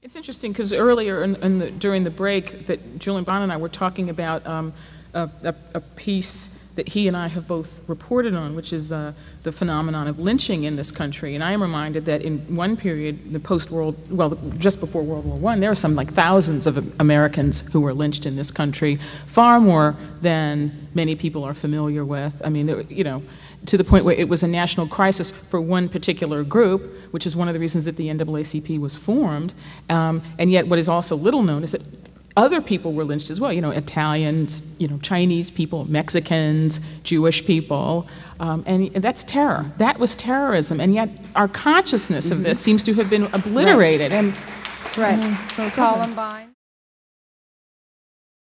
It's interesting because earlier in, in the, during the break that Julian Bond and I were talking about um, a, a, a piece that he and I have both reported on, which is the, the phenomenon of lynching in this country. And I am reminded that in one period, the post-world, well, just before World War I, there were some like thousands of Americans who were lynched in this country, far more than many people are familiar with. I mean, you know, to the point where it was a national crisis for one particular group, which is one of the reasons that the NAACP was formed. Um, and yet, what is also little known is that other people were lynched as well. You know, Italians, you know, Chinese people, Mexicans, Jewish people, um, and, and that's terror. That was terrorism, and yet our consciousness of this seems to have been obliterated. And Right. so Columbine.